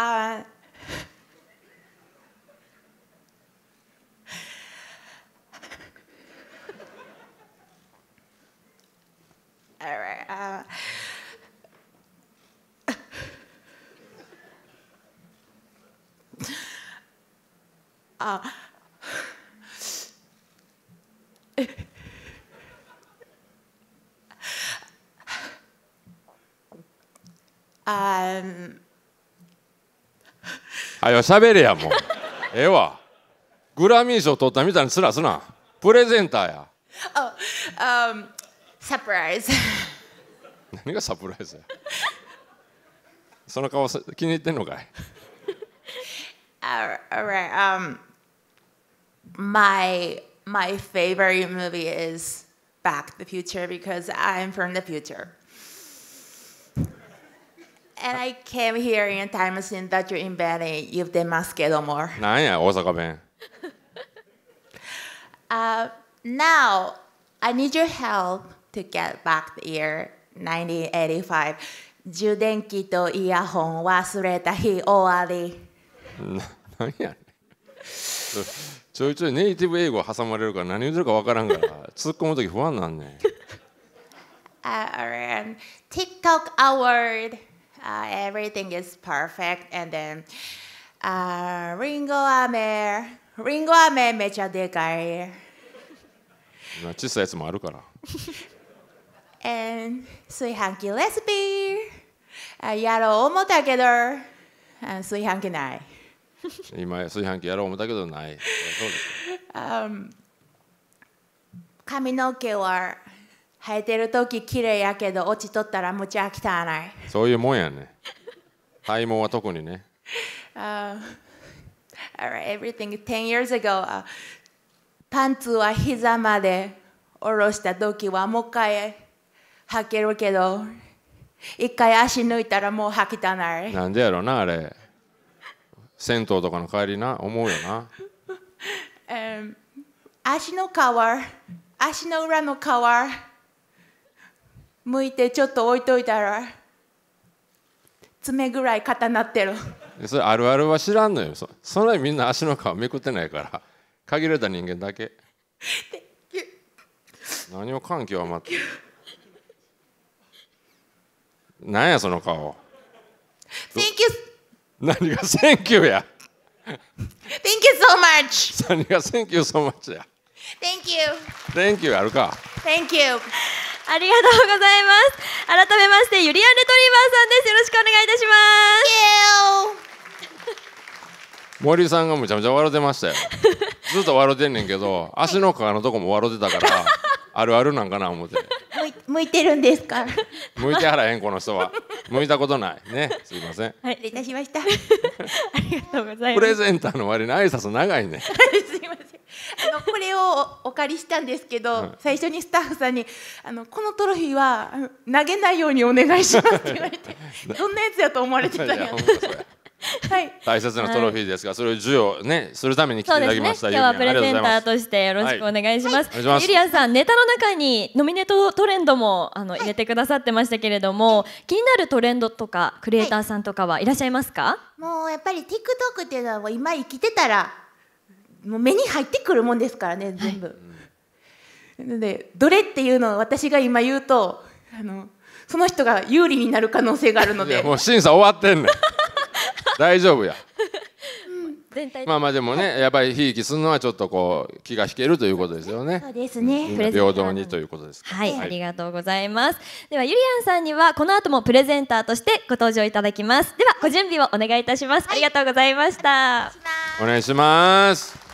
Uh, all right. Uh, uh, um, はよ喋れやもうええわグラミー賞取ったみたいにすなすなプレゼンターや oh, um, surprise. 何がサプライズやその顔さ気に入ってんのかい all all right. Um, my my favorite movie is Back to the Future because I'm from the future. And I came here in a time machine that you invented. You've done more. なんや大阪弁 Uh, now, I need your help to get back the year 1985. 充電器とイヤホン忘れた日終わり。ななんやねんちょいちょいネイティブ英語挟まれるから何言ってるか分からんから突っ込む時不安なんねん Uh, and TikTok award. Uh, everything is perfect. And then, uh, リンゴ飴。リンゴ飴めちゃでかい。まあ小さいやつもあるから And 炊飯器レシピ。あやろう思ったけど、あ炊飯器ない。今炊飯器やろう思ったけどないそうです髪の毛は生えてる時綺麗やけど落ちとったらむちゃ汚い。そういうもんやね。体毛は特にね。Uh, alright, everything. 10 years ago、uh, パンツは膝まで下ろした時はもう一回履けるけど一回足抜いたらもう履きたない。なんでやろなあれ。銭湯とかの帰りな思うよな。Um, 足の皮足の裏の皮剥いてちょっと置いといたら爪ぐらい硬なってる。で それあるあるは知らんのよ。そそれみんな足の皮めくってないから。限られた人間だけ。何を感極まってなんやその顔。Thank you, 何が Thank you や。Thank you so much. 何が Thank you so much や。Thank you, Thank you あるか。Thank you. ありがとうございます。改めましてゆりやんレトリィバァさんです。よろしくお願いいたします.森さんがむちゃむちゃ笑ってましたよ。ずっと笑ってんねんけど足の皮のとこも笑ってたからあるあるなんかな思って。向いてるんですか？向いてはらへんこの人は。向いたことないね。すいません。失礼いたしました。ありがとうございます。プレゼンターの割に挨拶長いね。あのこれをお借りしたんですけど、最初にスタッフさんにあのこのトロフィーは投げないようにお願いしますって言われて、どんなやつやと思われてたんいやはい。大切なトロフィーですが、それを授与ねするために来ていただそうですね。きました。今日はプレゼンターとしてよろしくお願いします、ゆりやんさんネタの中にノミネートトレンドもあの入れてくださってましたけれども、気になるトレンドとかクリエイターさんとかはいらっしゃいますか、もうやっぱり TikTok っていうのは今生きてたらもう目に入ってくるもんですからね全部。なのでどれっていうのを私が今言うとあのその人が有利になる可能性があるので。もう審査終わってんねん。大丈夫や。まあまあでもねやっぱりひいきするのはちょっとこう気が引けるということですよね。そうですね。みん。な平等にということですはい、ありがとうございます。ではゆりやんさんにはこの後もプレゼンターとしてご登場いただきます。ではご準備をお願いいたします。ありがとうございました。お願いします